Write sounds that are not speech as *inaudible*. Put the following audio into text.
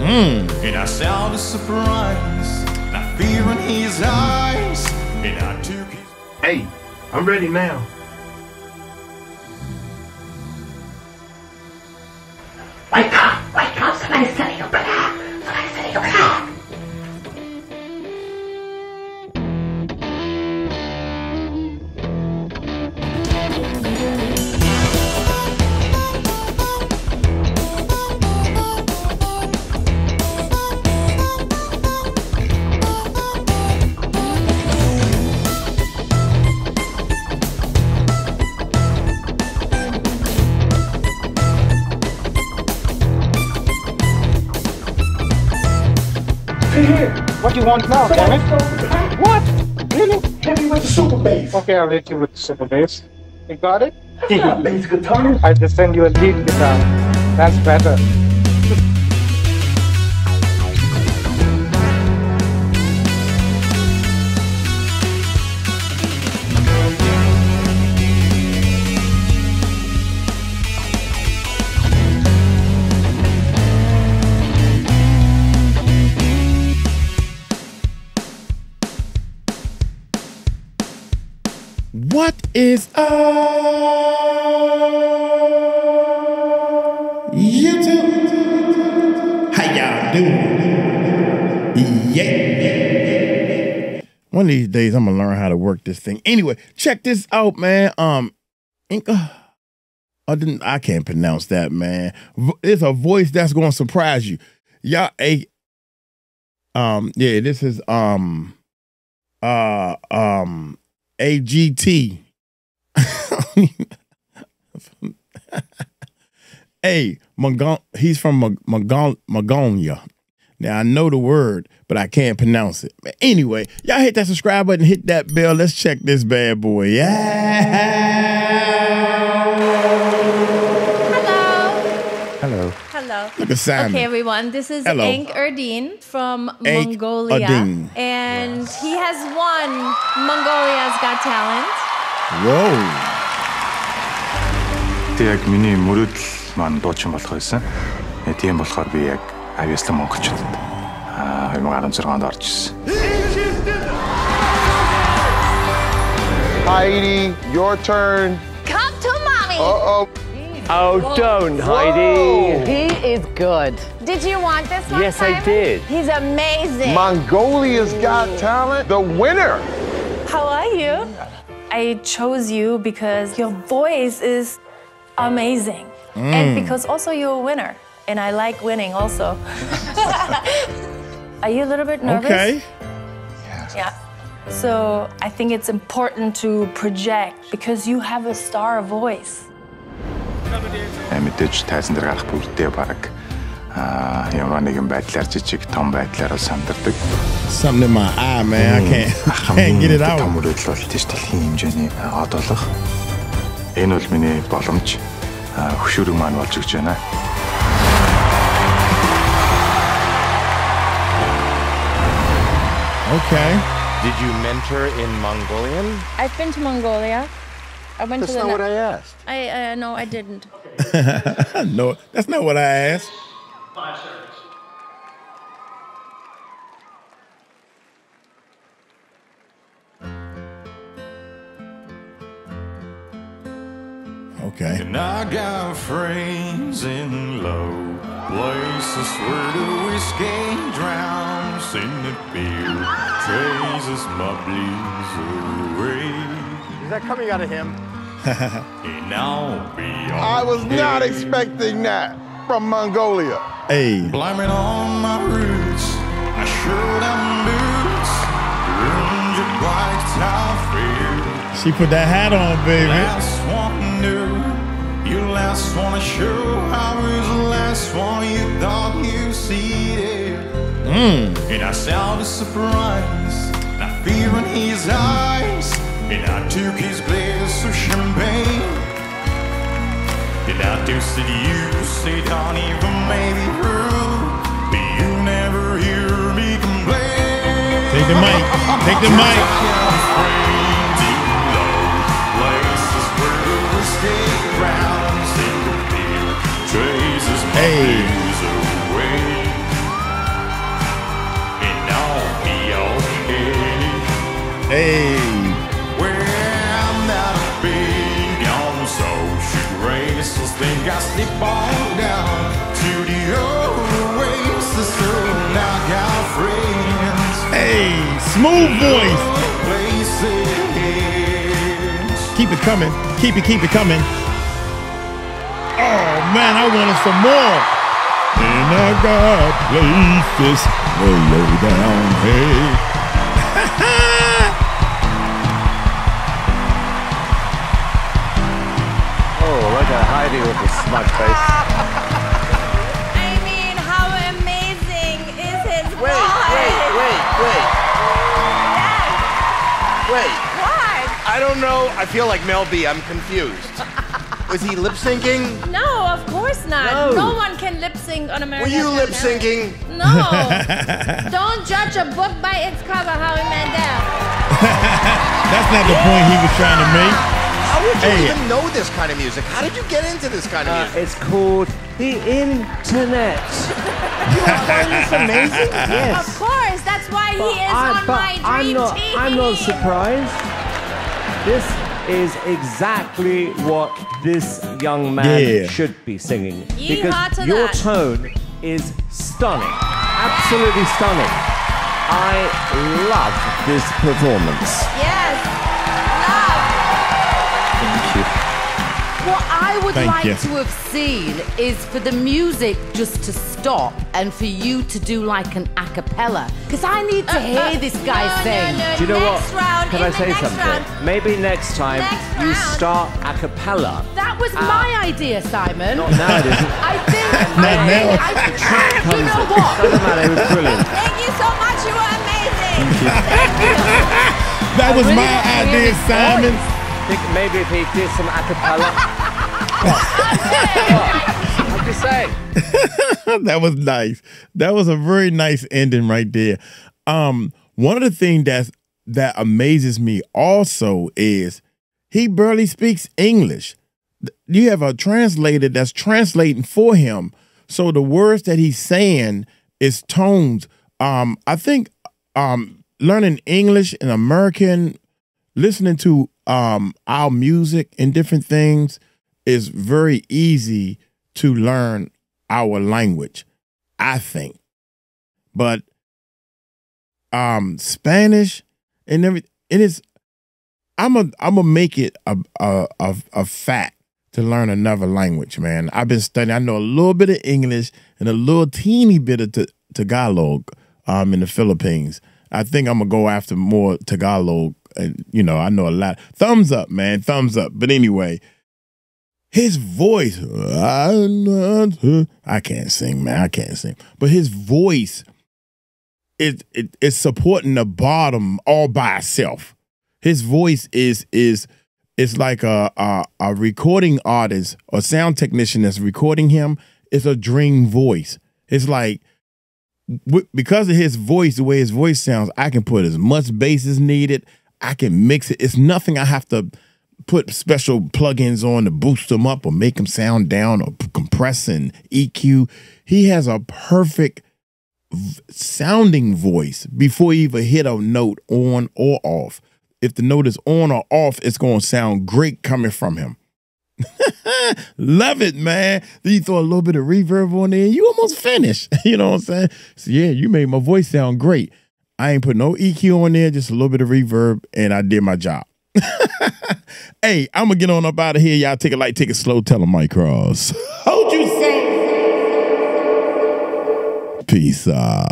Mm. And I saw the surprise, not fear in his eyes, and I took his. Hey, I'm ready now. Wake up! What do you want now, damn it? What? Really? Hit me with the super bass. Okay, I'll hit you with the super bass. You got it? Not *laughs* bass guitar. I just send you a lead guitar. That's better. Is up? YouTube? How y'all doing? Yeah. One of these days, I'm gonna learn how to work this thing. Anyway, check this out, man. Um, Inca. I didn't. I can't pronounce that, man. It's a voice that's gonna surprise you. Y'all, a. Um. Yeah. This is um. Uh. Um. AGT. *laughs* hey, Magon- he's from Mag- Magon- Magonia. Now I know the word, but I can't pronounce it. But anyway, y'all hit that subscribe button, hit that bell. Let's check this bad boy. Yeah. Hello. Hello. Hello. Look at Simon. Okay, everyone. This is Hello. Enkh Erdene from Enk Mongolia. Erdene. And he has won Mongolia's Got Talent. Whoa. Тэ яг миний мөрөөдөл маань дуучин болох байсан. Э, Тийм болохоор би яг авьяаслан монголчуудад аа 2016 онд орж ирсэн. Heidi, your turn. Come to mommy. Uh oh. Oh, don't, Heidi. He is good. Did you want this one? Yes, I Simon? did. He's amazing. Mongolia's Got Talent, the winner. How are you? I chose you because your voice is amazing. Mm. And because also you're a winner. And I like winning also. *laughs* Are you a little bit nervous? Okay. Yeah. yeah. So I think it's important to project because you have a star voice. Аа ямар нэгэн байдлаар жижиг том байдлаар бол сандардаг. Something in my eye, man. I can't, I can't get it out. Том мөрөөдөл бол тийш дэлхийн хэмжээний од болох. Энэ бол миний боломж хөшүүрэг маань болж өгч байна. Okay. Did you mentor in Mongolian? I've been to Mongolia. I went That's to the not what I asked. I uh, no, I didn't. *laughs* no, that's not what I asked. Okay. And I got friends in low places where the whiskey drowns in the beer, traces my blues away. Is that coming out of him? *laughs* And I'll be I was not expecting that from Mongolia. Hey. Blaming on my roots, I sure them boots, ruined your top fear. She put that hat on, baby. Last one knew, you last one to show. I was the last one you thought you see. Mm. And I saw the surprise, not fear in his eyes. And I took his glass of champagne. You, say, don't even. But you never hear me complain. Take the mic. Take the mic. Smooth voice. Keep it coming. Keep it, keep it coming. Oh man, I wanted some more. And I got places way low down, hey. *laughs* Oh, look at Heidi with the smug face. *laughs* I mean, how amazing is his Wait, voice? wait, wait, wait. Yes. Wait. What? I don't know. I feel like Mel B. I'm confused. *laughs* Was he lip syncing? No, of course not. No. No, one can lip sync on American Were you Got lip syncing? No. *laughs* Don't judge a book by its cover, Howie Mandel. *laughs* That's not the point he was trying to make. How would you Hey. even know this kind of music? How did you get into this kind of Uh, music? it's called the internet. *laughs* You find this amazing? *laughs* Yes. Of course, that's why he is I- on but my dream I'm not. team. I'm not surprised. This is exactly what this young man Yeah. should be singing Yeehaw because to your that. tone is stunning, absolutely stunning. I love this performance. Yes. What I would Thank like you. to have seen is for the music just to stop and for you to do like an a cappella. Because I need to hear this guy no, sing. no, no. Do you know next what? Round, Can I say something? Round. Maybe next time Next you round. start a cappella. That was Ah. my idea, Simon. Not now, it isn't. I think. *laughs* Not I, now. I, you know what? Doesn't matter. It was brilliant. Thank you so much. You were amazing. Thank you. That was really my want to hear idea, his Simon. Think maybe if he did some a cappella. I'm just saying. that was nice. That was a very nice ending right there. Um, one of the things that's that amazes me also is he barely speaks English. You have a translator that's translating for him. So the words that he's saying is tones. Um, I think um learning English and American, listening to um our music and different things is very easy to learn our language, I think. But um Spanish and every it is I'm a I'm gonna make it a a a, a fact to learn another language, man. I've been studying. I know a little bit of English and a little teeny bit of Tagalog um in the Philippines. I think I'm gonna go after more Tagalog. And you know, I know a lot. Thumbs up, man. Thumbs up. But anyway, his voice, I can't sing, man. I can't sing. But his voice is it, supporting the bottom all by itself. His voice is is it's like a, a a recording artist or sound technician that's recording him. It's a dream voice. It's like because of his voice, the way his voice sounds, I can put as much bass as needed. I can mix it. It's nothing I have to put special plugins on to boost them up or make them sound down or compress and EQ. He has a perfect sounding voice before he even hit a note on or off. If the note is on or off, it's going to sound great coming from him. *laughs* Love it, man. Then you throw a little bit of reverb on there, you almost finished. *laughs* you know what I'm saying? So yeah, you made my voice sound great. I ain't put no EQ on there, just a little bit of reverb, and I did my job. *laughs* hey, I'm gonna get on up out of here. Y'all take it light, take it slow. Tell them Mike Cross. *laughs* Hold you say. Peace out.